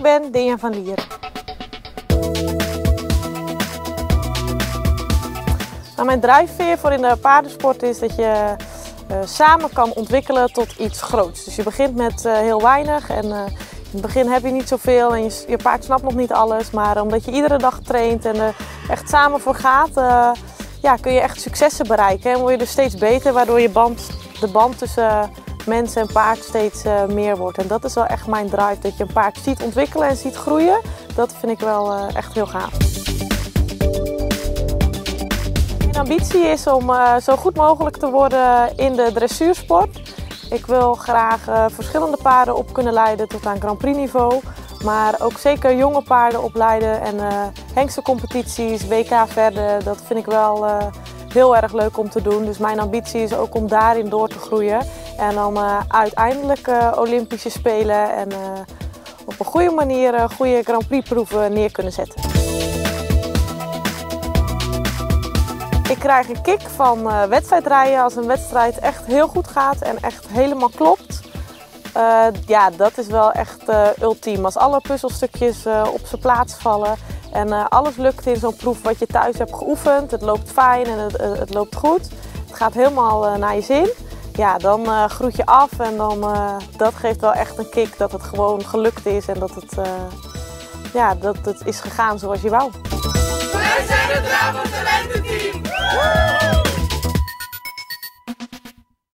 Ik ben Dinja van Lier. Nou, mijn drijfveer voor in de paardensport is dat je uh, samen kan ontwikkelen tot iets groots. Dus je begint met uh, heel weinig en uh, in het begin heb je niet zoveel en je, je, paard snapt nog niet alles. Maar omdat je iedere dag traint en er echt samen voor gaat, ja, kun je echt successen bereiken. En word je dus steeds beter, waardoor je band, de band tussen mens en paard steeds meer wordt. En dat is wel echt mijn drive, dat je een paard ziet ontwikkelen en ziet groeien. Dat vind ik wel echt heel gaaf. Mijn ambitie is om uh, zo goed mogelijk te worden in de dressuursport. Ik wil graag verschillende paarden op kunnen leiden tot aan Grand Prix niveau. Maar ook zeker jonge paarden opleiden en uh, WK verder. Dat vind ik wel heel erg leuk om te doen. Dus mijn ambitie is ook om daarin door te groeien. En dan uiteindelijk Olympische Spelen en op een goede manier goede Grand Prix proeven neer kunnen zetten. Ik krijg een kick van wedstrijdrijden als een wedstrijd echt heel goed gaat en echt helemaal klopt. Ja, dat is wel echt uh, ultiem. Als alle puzzelstukjes op zijn plaats vallen en alles lukt in zo'n proef wat je thuis hebt geoefend. Het loopt fijn en het, het loopt goed. Het gaat helemaal naar je zin. Ja, dan groet je af en dan, dat geeft wel echt een kick dat het gewoon gelukt is en dat het, ja, dat het is gegaan zoals je wou. Wij zijn het Brabant!